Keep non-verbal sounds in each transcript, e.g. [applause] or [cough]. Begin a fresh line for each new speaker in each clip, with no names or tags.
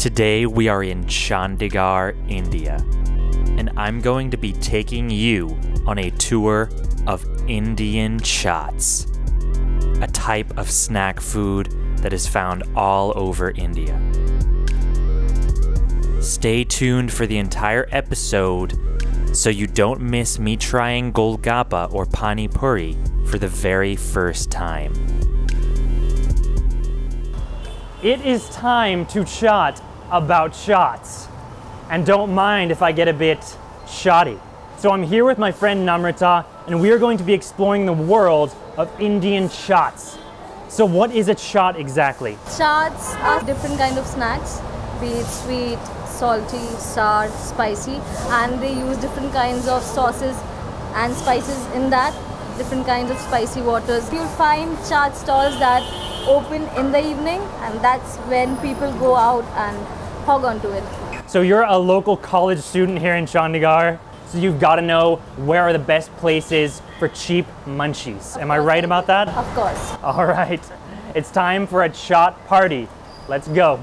Today we are in Chandigarh, India, and I'm going to be taking you on a tour of Indian chaats, a type of snack food that is found all over India. Stay tuned for the entire episode so you don't miss me trying Golgappa or Pani Puri for the very first time.
It is time to chat about chaats. And don't mind if I get a bit shoddy. So I'm here with my friend Namrata, and we are going to be exploring the world of Indian chaats. So what is a chaat exactly?
Chaats are different kind of snacks, be it sweet, salty, sour, spicy, and they use different kinds of sauces and spices in that, different kinds of spicy waters. You'll find chaat stalls that open in the evening, and that's when people go out and hog onto it.
So you're a local college student here in Chandigarh, so you've got to know where are the best places for cheap munchies. Am I right about that?
Of course.
All right, it's time for a chaat party. Let's go.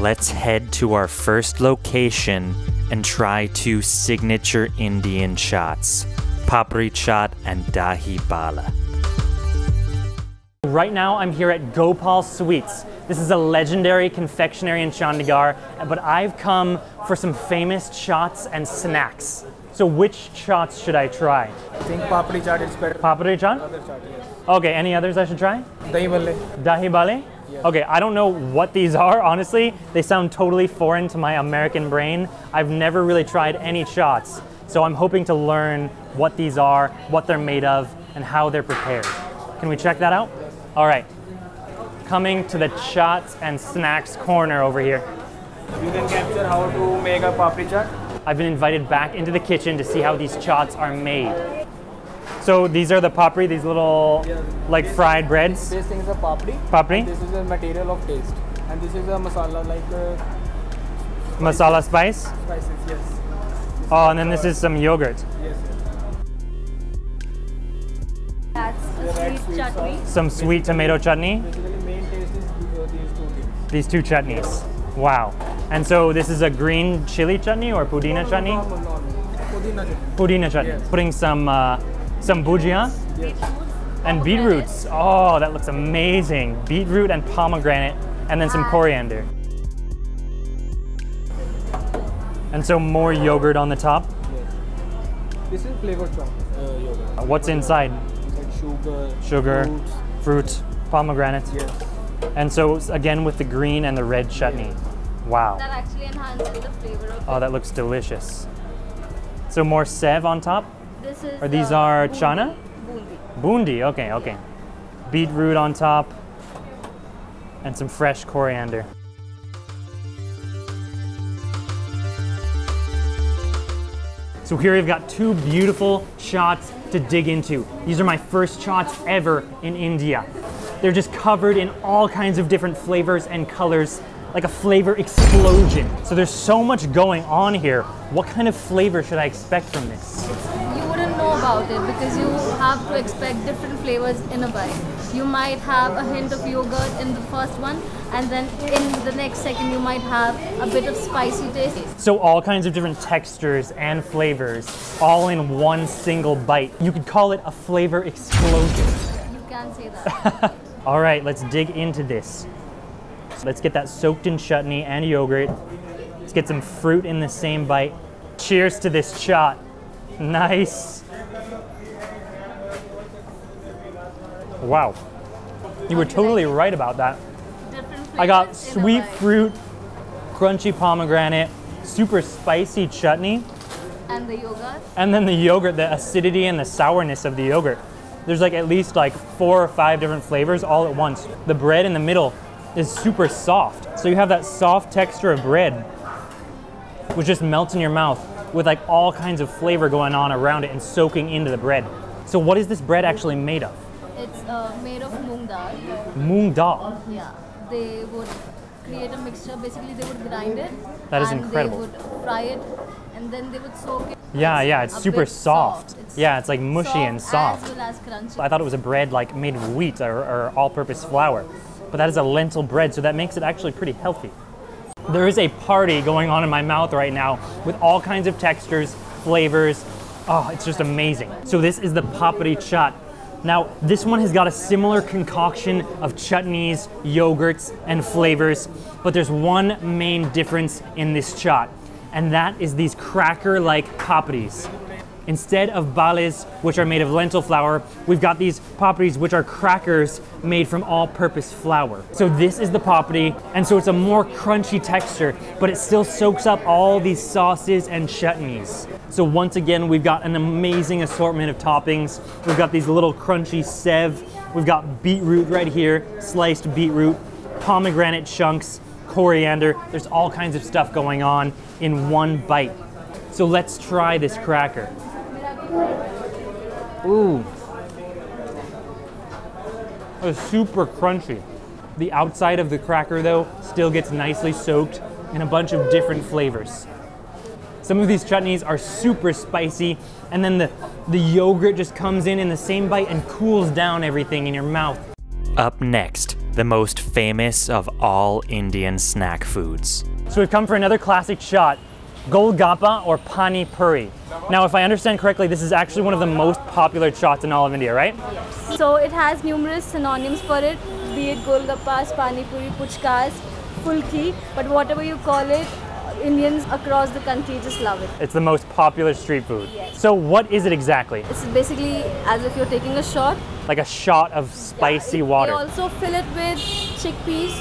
Let's head to our first location and try two signature Indian chaats Papri Chaat and Dahi Bhalle.
Right now, I'm here at Gopal Sweets. This is a legendary confectionery in Chandigarh, but I've come for some famous chaats and snacks. So, which chaats should I try?
I think papri chaat is better.
Papri chaat?
Other chaat, yes.
Okay, any others I should try?
Dahi bhalle.
Dahi bhalle? Okay, I don't know what these are, honestly. They sound totally foreign to my American brain. I've never really tried any chaats, so I'm hoping to learn what these are, what they're made of, and how they're prepared. Can we check that out? All right. Coming to the chaats and snacks corner over here.
You can capture how to make a papri chaat.
I've been invited back into the kitchen to see how these chaats are made. So these are the papri, these little like fried breads.
This thing is a papri.
Papri,
This is a material of taste. And this is a masala like uh,
masala spice.
spices, yes.
Oh, and then this is some yogurt.
Yes.
Chutney.
Some sweet tomato chutney.
Basically main taste is uh, these two things.
These two chutneys. Wow. And so this is a green chili chutney or pudina chutney?
Normal, normal. Pudina chutney.
Pudina chutney.
Yes.
Putting some uh, some bhujia
Yes.
and beetroots. Oh, that looks amazing. Beetroot and pomegranate, and then some coriander. And so more yogurt on the top.
Yes. This is flavored chocolate. Uh, yogurt.
What's inside?
Inside sugar.
Sugar,
Fruits.
fruit, pomegranate.
Yes.
And so again with the green and the red chutney. Wow.
That actually enhances the flavor of
Oh,
it.
that looks delicious. So more sev on top.
This is
Or these
the
are
bundi-
chana?
Bundi.
Bundi, okay, okay. Beetroot on top, and some fresh coriander. So here we've got two beautiful chaats to dig into. These are my first chaats ever in India. They're just covered in all kinds of different flavors and colors, like a flavor explosion. So there's so much going on here. What kind of flavor should I expect from this?
You wouldn't know about it because you have to expect different flavors in a bite. You might have a hint of yogurt in the first one, and then in the next second, you might have a bit of spicy taste.
So all kinds of different textures and flavors, all in one single bite. You could call it a flavor explosion.
You can say that. [laughs]
All right, let's dig into this. Let's get that soaked in chutney and yogurt. Let's get some fruit in the same bite. Cheers to this shot. Nice. Wow. You were totally right about that. I got
flavors in a
sweet fruit, crunchy pomegranate, super spicy chutney,
and the yogurt.
and then the yogurt, the acidity and the sourness of the yogurt. There's like at least like four or five different flavors all at once. The bread in the middle is super soft. So you have that soft texture of bread, which just melts in your mouth with like all kinds of flavor going on around it and soaking into the bread. So what is this bread actually made of?
It's uh, made of moong dal.
Moong dal.
Yeah, they would create a mixture. Basically, they would grind it.
That is
and
incredible.
They would fry it, and then they would soak it
Yeah, yeah, it's super
bit
soft.
It's
Yeah, it's like mushy and soft.
As well as crunchy.
I thought it was a bread like made of wheat or, or all-purpose flour, but that is a lentil bread, so that makes it actually pretty healthy. There is a party going on in my mouth right now with all kinds of textures, flavors. Oh, it's just amazing. So this is the papri chaat. Now, this one has got a similar concoction of chutneys, yogurts, and flavors, but there's one main difference in this chaat, and that is these cracker-like papris. Instead of bhalles, which are made of lentil flour, we've got these papris, which are crackers made from all-purpose flour. So this is the papri, and so it's a more crunchy texture, but it still soaks up all these sauces and chutneys. So once again, we've got an amazing assortment of toppings. We've got these little crunchy sev. We've got beetroot right here, sliced beetroot, pomegranate chunks, coriander. There's all kinds of stuff going on in one bite. So let's try this cracker. Ooh. It's super crunchy. The outside of the cracker, though, still gets nicely soaked in a bunch of different flavors. Some of these chutneys are super spicy, and then the, the yogurt just comes in in the same bite and cools down everything in your mouth.
Up next, the most famous of all Indian snack foods.
So we've come for another classic chaat, Golgappa or Pani Puri. Now, if I understand correctly, this is actually one of the most popular chaats in all of India, right?
So it has numerous synonyms for it, be it golgappas, pani puri, puchkas, fulki, but whatever you call it, Indians across the country just love it.
It's the most popular street food.
Yes.
So what is it exactly?
It's basically as if you're taking a shot.
Like a shot of spicy
They
water.
also fill it with chickpeas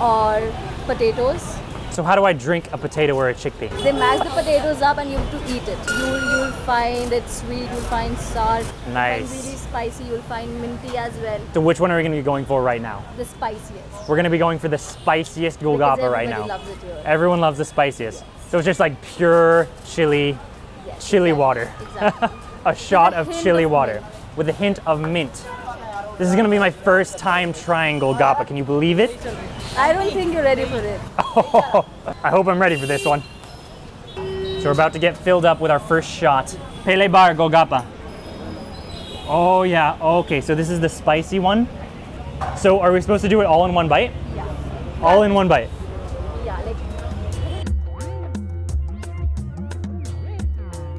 or potatoes.
So how do I drink a potato or a chickpea?
They mash the potatoes up and you have to eat it. You'll, you'll find it sweet, you'll find salt.
Nice.
and really spicy, you'll find minty as well.
So which one are we going to be going for right now?
The spiciest.
We're going to be going for the spiciest Golgappa right now.
loves.
Everyone loves the spiciest. So it's just like pure chili,
Yes,
chili
exactly,
water.
Exactly. [laughs]
a shot
a
of chili
of
water
mint.
with a hint of mint. This is gonna be my first time trying Golgappa. Can you believe it?
I don't think you're ready for it. [laughs]
I hope I'm ready for this one. So we're about to get filled up with our first shot. Pele Bar Golgappa. Oh yeah, okay, so this is the spicy one. So are we supposed to do it all in one bite?
Yeah.
All in one bite.
Yeah, like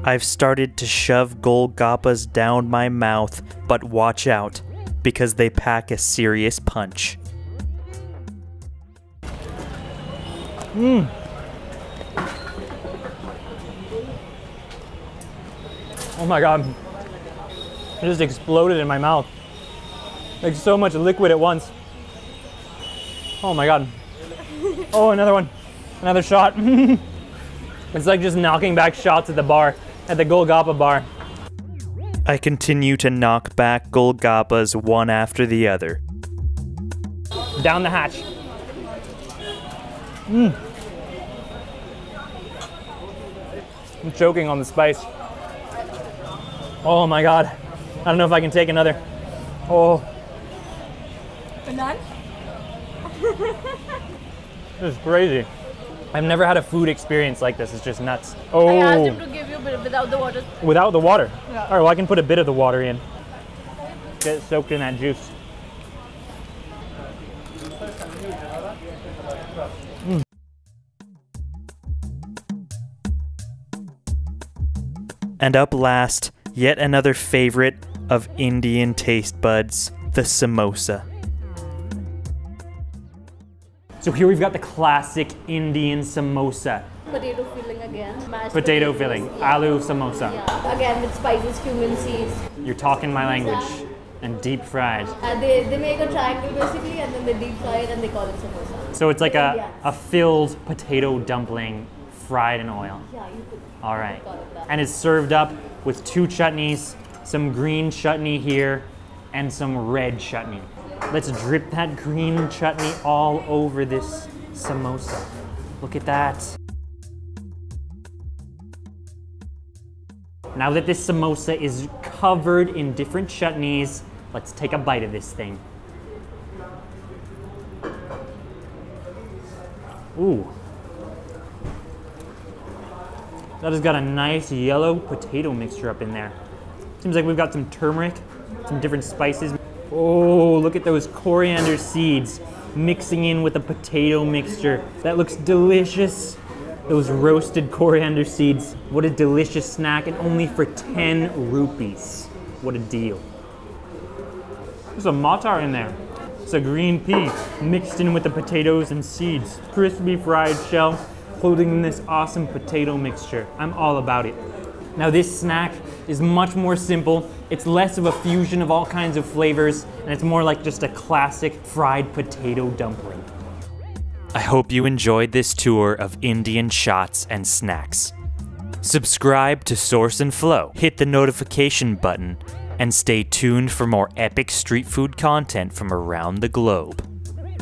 I've started to shove Golgappas down my mouth, but watch out, because they pack a serious punch. Mm.
Oh my god. It just exploded in my mouth. Like so much liquid at once. Oh my god. Oh, another one. Another shot. [laughs] it's like just knocking back shots at the bar, at the Golgappa bar.
I continue to knock back Golgappas one after the other.
Down the hatch. Mmm. I'm choking on the spice. Oh my god. I don't know if I can take another. Oh,
none.
this is crazy. I've never had a food experience like this. It's just nuts. Oh.
I asked oh. him
Oh,
to give you bit without the water.
without the water.
Yeah.
All right, well, I can put a bit of the water in. Get soaked in that juice. Mm.
And up last, yet another favorite of Indian taste buds, the samosa.
So here we've got the classic Indian samosa.
Potato filling again. Mashed
Potato
potatoes,
filling,
Yeah.
aloo samosa.
Yeah. Again with spices, cumin seeds.
You're talking my language. And deep fried.
Uh, they, they make a triangle basically and then they deep fry it and they call it samosa.
So it's like a,
Yeah.
a filled potato dumpling fried in oil.
Yeah, you could.
All right.
That.
And it's served up with two chutneys, some green chutney here, and some red chutney. Let's drip that green chutney all over this samosa. Look at that. Now that this samosa is covered in different chutneys, let's take a bite of this thing. Ooh. That has got a nice yellow potato mixture up in there. Seems like we've got some turmeric, some different spices. Oh, look at those coriander seeds mixing in with the potato mixture. That looks delicious. Those roasted coriander seeds. What a delicious snack and only for 10 rupees. What a deal. There's a matar in there. It's a green pea mixed in with the potatoes and seeds. Crispy fried shell in this awesome potato mixture. I'm all about it. Now this snack is much more simple. It's less of a fusion of all kinds of flavors, and it's more like just a classic fried potato dumpling.
I hope you enjoyed this tour of Indian chaats and snacks. Subscribe to Source and Flow, hit the notification button, and stay tuned for more epic street food content from around the globe.